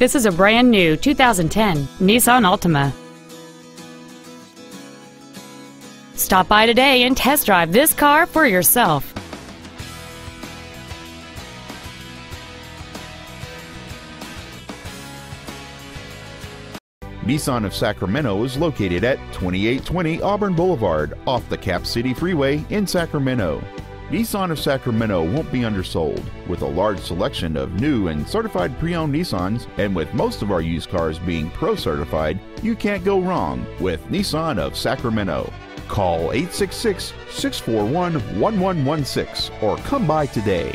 This is a brand new 2010 Nissan Altima. Stop by today and test drive this car for yourself. Nissan of Sacramento is located at 2820 Auburn Boulevard off the Cap City Freeway in Sacramento. Nissan of Sacramento won't be undersold. With a large selection of new and certified pre owned Nissans, and with most of our used cars being pro certified, you can't go wrong with Nissan of Sacramento. Call 866 641 1116 or come by today.